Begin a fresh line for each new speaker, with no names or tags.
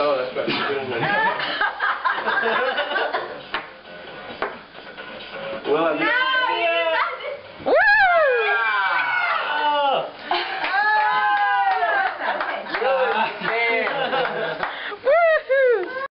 Oh, that's right. Well, I'm
No!